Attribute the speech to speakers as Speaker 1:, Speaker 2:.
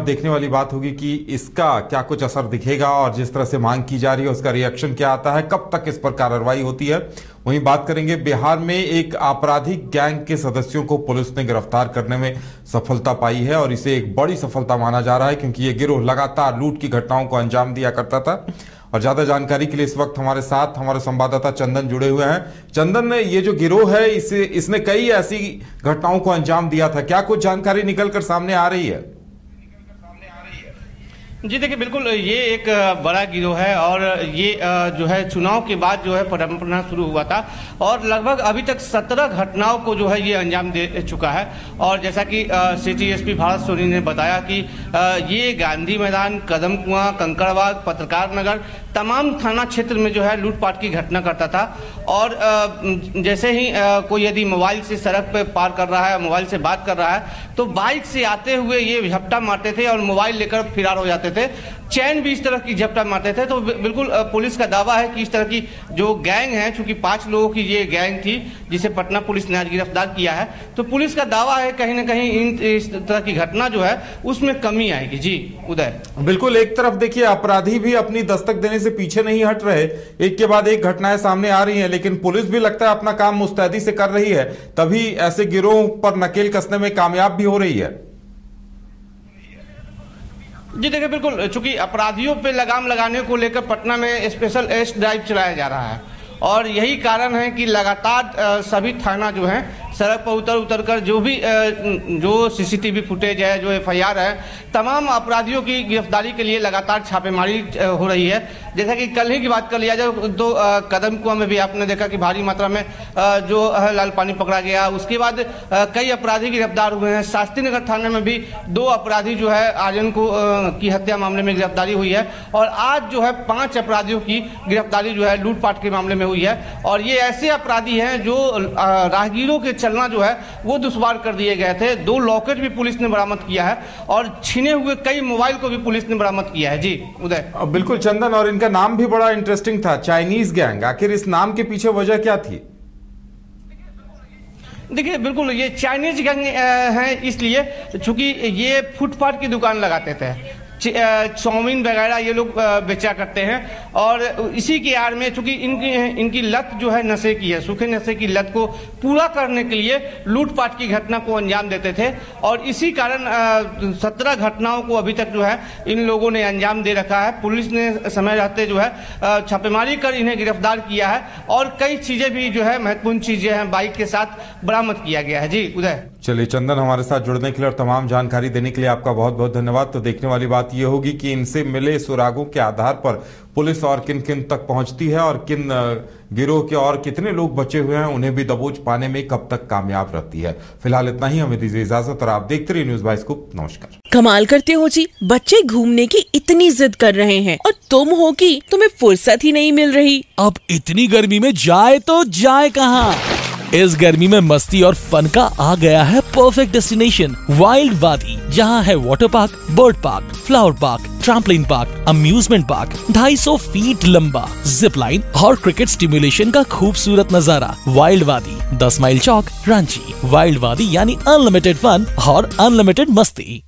Speaker 1: अब देखने वाली बात होगी कि इसका क्या कुछ असर दिखेगा और जिस तरह से मांग की जा रही है, उसका रिएक्शन क्या आता है, कब तक इस पर कार्रवाई होती है, वहीं बात करेंगे बिहार में एक आपराधिक गैंग के सदस्यों को पुलिस ने गिरफ़्तार करने में सफलता पाई है और इसे एक बड़ी सफलता माना जा रहा है, क्योंकि ये गिरोह लगातार लूट की घटनाओं को अंजाम दिया करता था। और ज़्यादा जानकारी के लिए इस वक्त हमारे साथ हमारे संवाददाता चंदन जुड़े हुए हैं। चंदन ने ये जो गिरोह है, इसे, इसने कई ऐसी घटनाओं को अंजाम दिया था। क्या कुछ जानकारी निकलकर सामने आ रही है?
Speaker 2: जी देखिए, बिल्कुल, ये एक बड़ा गिरोह है और ये जो है, चुनाव के बाद जो है परंपरा शुरू हुआ था और लगभग अभी तक सत्रह घटनाओं को जो है ये अंजाम दे चुका है और जैसा कि सिटी एसपी भारत सोनी ने बताया कि ये गांधी मैदान कदम कुआँ कंकड़बाग पत्रकार नगर तमाम थाना क्षेत्र में जो है लूटपाट की घटना करता था। और जैसे ही कोई यदि मोबाइल से सड़क पर पार कर रहा है, मोबाइल से बात कर रहा है तो बाइक से आते हुए ये झपटा मारते थे और मोबाइल लेकर फिरार हो जाते थे। चैन भी इस तरह की झपटा मारते थे तो बिल्कुल पुलिस का दावा है कि इस तरह की जो गैंग है, चूँकि पाँच लोगों की ये गैंग थी, जिसे पटना पुलिस ने आज गिरफ़्तार किया है तो पुलिस का दावा है कहीं ना कहीं इन, इस तरह की घटना जो है, उसमें कमी आएगी। जी, उदय।
Speaker 1: बिल्कुल, एक तरफ़ देखिए, अपराधी भी अपनी दस्तक देने से पीछे नहीं हट रहे। एक के बाद एक घटनाएँ सामने आ रही है, लेकिन पुलिस भी लगता है अपना काम मुस्तैदी से कर रही है। तभी ऐसे गिरोह पर नकेल कसने में कामयाब भी हो रही है।
Speaker 2: जी, देखिए, बिल्कुल, चूँकि अपराधियों पे लगाम लगाने को लेकर पटना में स्पेशल एस ड्राइव चलाया जा रहा है। और यही कारण है कि लगातार सभी थाना जो है सड़क पर उतर उतर कर जो भी जो सीसीटीवी फुटेज है, जो एफआईआर है, तमाम अपराधियों की गिरफ्तारी के लिए लगातार छापेमारी हो रही है। जैसा कि कल ही की बात कर लिया जाए तो कदम कुआ में भी आपने देखा कि भारी मात्रा में जो है, लाल पानी पकड़ा गया। उसके बाद कई अपराधी गिरफ़्तार हुए हैं। शास्त्री नगर थाने में भी दो अपराधी जो है, आर्यन को की हत्या मामले में गिरफ्तारी हुई है। और आज जो है, पाँच अपराधियों की गिरफ्तारी जो है, लूटपाट के मामले में हुई है। और ये ऐसे अपराधी हैं जो राहगीरों के चलना जो है वो दुश्वार कर दिए गए थे। दो लॉकेट भी पुलिस ने बरामद किया है और छीने हुए कई मोबाइल को भी पुलिस ने बरामद किया है। जी उदय।
Speaker 1: बिल्कुल चंदन और इनका नाम भी बड़ा इंटरेस्टिंग था चाइनीज़ गैंग आखिर इस नाम के पीछे वजह क्या थी?
Speaker 2: देखिए बिल्कुल ये चाइनीज़ गैंग है इसलिए चूँकि ये फुटपाथ की दुकान लगाते थे। चाउमीन वगैरह ये लोग बेचा करते हैं। और इसी की आड़ में, चूँकि इनकी इनकी लत जो है नशे की है, सूखे नशे की लत को पूरा करने के लिए लूटपाट की घटना को अंजाम देते थे। और इसी कारण सत्रह घटनाओं को अभी तक जो है, इन लोगों ने अंजाम दे रखा है। पुलिस ने समय रहते जो है छापेमारी कर इन्हें गिरफ़्तार किया है। और कई चीज़ें भी जो है, महत्वपूर्ण चीज़ें हैं, बाइक के साथ बरामद किया गया है। जी, उदय।
Speaker 1: चलिए चंदन हमारे साथ जुड़ने के लिए और तमाम जानकारी देने के लिए आपका बहुत बहुत धन्यवाद। तो देखने वाली बात यह होगी कि इनसे मिले सुरागों के आधार पर पुलिस और किन किन तक पहुँचती है और किन गिरोह के और कितने लोग बचे हुए हैं उन्हें भी दबोच पाने में कब तक कामयाब रहती है। फ़िलहाल इतना ही हमें दीजिए इजाज़त और आप देखते रहिए न्यूज़ बाइस को। नमस्कार।
Speaker 3: कमाल करते हो जी बच्चे घूमने की इतनी जिद कर रहे हैं और तुम हो कि तुम्हें फुर्सत ही नहीं मिल रही।
Speaker 4: अब इतनी गर्मी में जाए तो जाए कहाँ? इस गर्मी में मस्ती और फन का आ गया है परफेक्ट डेस्टिनेशन वाइल्ड वादी जहाँ है water park bird park flower park trampoline park amusement park 250 feet लंबा जिप लाइन और क्रिकेट स्टिमुलेशन का खूबसूरत नज़ारा वाइल्ड वादी 10 माइल चौक, रांची। वाइल्ड वादी यानी अनलिमिटेड फन और अनलिमिटेड मस्ती।